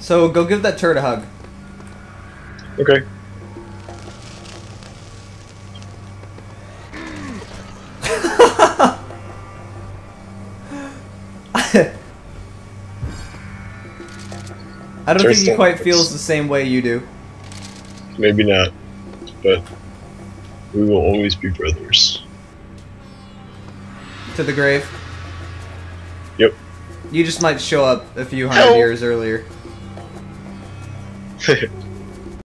So go give that turret a hug. Okay. I don't think he quite feels the same way you do. Maybe not, but we will always be brothers. To the grave. Yep. You just might show up a few hundred Help. years earlier.